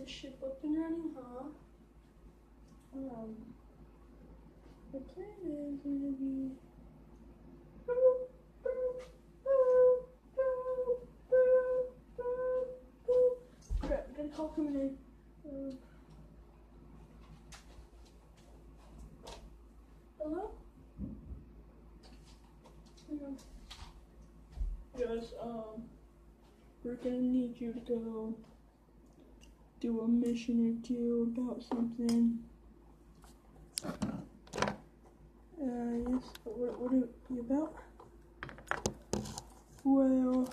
the ship up and running, huh? Um, the plan is gonna be. Crap, gotta call coming in. Um, hello? Yes, um, we're gonna need you to go do a mission or two about something. Uh, yes, what, what are you about? Well,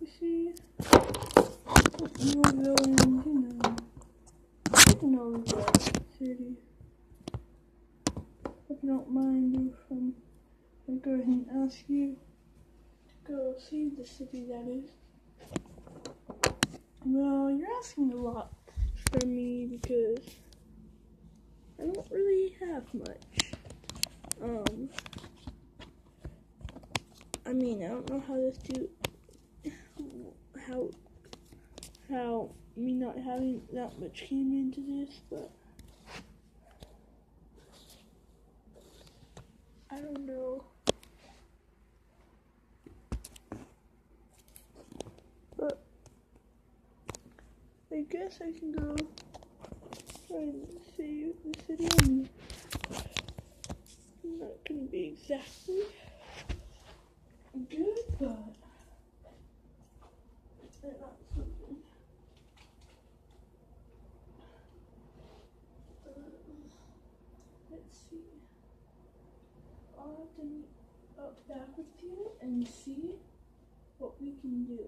you see, you are going, you know, you know the city. If you don't mind, if um, I go ahead and ask you to go see the city that is. Well, you're asking a lot from me because I don't really have much. Um, I mean, I don't know how this do, how, how me not having that much came into this, but I don't know. But I guess I can go try and see the city. I'm not gonna be exactly good, but uh, meet up back with you and see what we can do.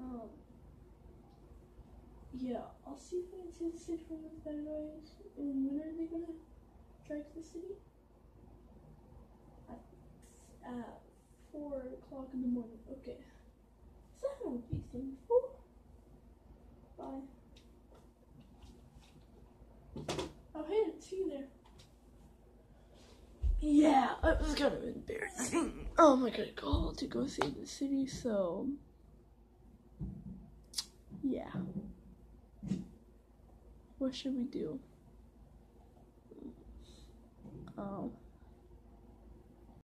Um, yeah, I'll see if we can see the city from the bad guys. And when are they gonna strike the city? At, at four o'clock in the morning. Okay. So that won't be sinful. Bye. Oh hey, see you there. Yeah, it was kind of embarrassing. Um, I got a call to go see the city, so yeah. What should we do? Um,